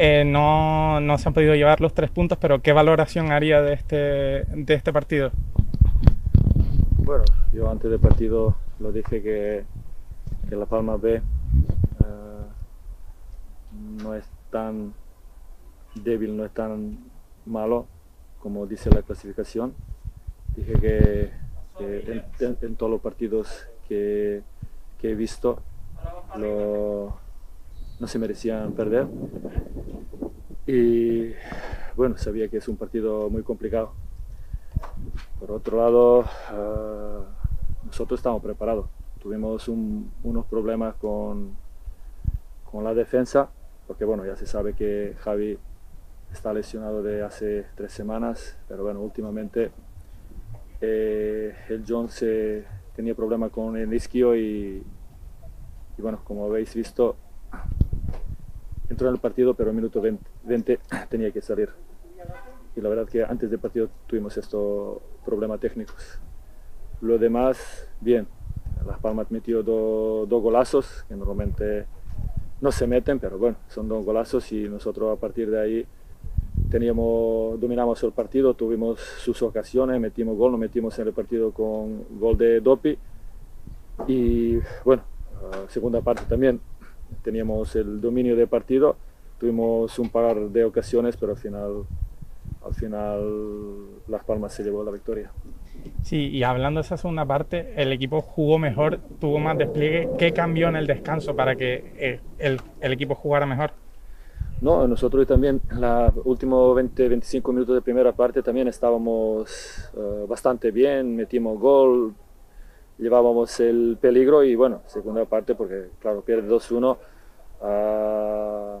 Eh, no, no, se han podido llevar los tres puntos, pero ¿qué valoración haría de este, de este partido? Bueno, yo antes del partido lo dije que, que La Palma B uh, no es tan débil, no es tan malo como dice la clasificación. Dije que, en, todos los partidos que, he visto no se merecían perder. Y bueno, sabía que es un partido muy complicado. Por otro lado, uh, nosotros estamos preparados. Tuvimos un, unos problemas con, con la defensa, porque bueno, ya se sabe que Javi está lesionado de hace tres semanas, pero bueno, últimamente eh, el John tenía problemas con el isquio y bueno, como habéis visto, entró en el partido, pero en minuto 20, 20, tenía que salir. Y la verdad que antes del partido tuvimos estos problemas técnicos. Lo demás, bien. Las Palmas metió dos do golazos, que normalmente no se meten, pero bueno, son dos golazos y nosotros a partir de ahí teníamos, dominamos el partido, tuvimos sus ocasiones, metimos gol, nos metimos en el partido con gol de Dopi y bueno, segunda parte también teníamos el dominio del partido, tuvimos un par de ocasiones, pero al final, al final Las Palmas se llevó la victoria. Sí, y hablando de esa segunda parte, el equipo jugó mejor, tuvo más despliegue. ¿Qué cambió en el descanso para que el, el equipo jugara mejor? No, nosotros también, los últimos 20-25 minutos de primera parte también estábamos uh, bastante bien, metimos gol, llevábamos el peligro y bueno, segunda parte porque claro, pierde 2-1. Uh, ah,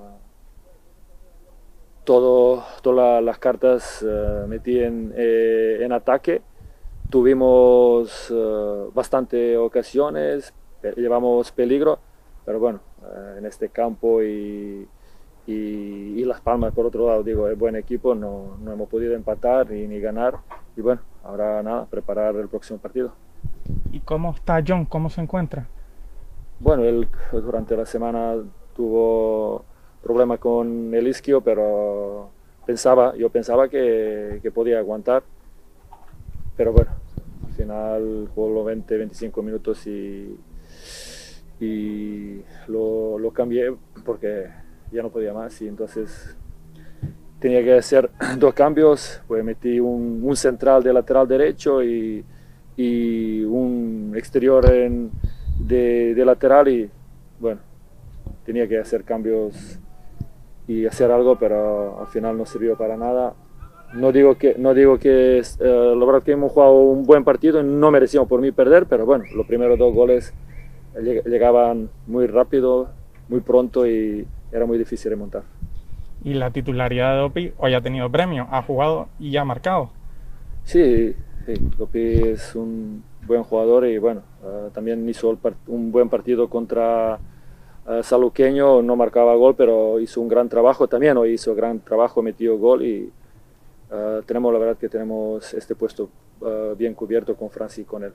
todo, todas las cartas uh, metí en, eh, en, ataque. Tuvimos uh, bastante ocasiones, llevamos peligro, pero bueno, en este campo y, y, Las Palmas por otro lado, digo, es buen equipo, no, no hemos podido empatar ni ganar y bueno, ahora nada, preparar el próximo partido. ¿Y cómo está John? ¿Cómo se encuentra? Bueno, él durante la semana tuvo problemas con el isquio, pero pensaba, yo pensaba que, que podía aguantar. Pero bueno, al final jugó los 20, 25 minutos y, y lo, lo cambié porque ya no podía más y entonces tenía que hacer dos cambios, pues metí un, un central de lateral derecho y y un exterior en, de, de, lateral y bueno, tenía que hacer cambios y hacer algo, pero al final no sirvió para nada. No digo que, no digo que uh, la verdad que hemos jugado un buen partido no merecíamos por mí perder, pero bueno, los primeros dos goles llegaban muy rápido, muy pronto y era muy difícil remontar. Y la titularidad de Opi hoy ha tenido premio, ha jugado y ha marcado. Sí, Sí, Lopi es un buen jugador y bueno, uh, también hizo un buen partido contra uh, Saluqueño, no marcaba gol, pero hizo un gran trabajo también, hoy hizo gran trabajo, metió gol y uh, tenemos la verdad que tenemos este puesto bien cubierto con Francis y con él.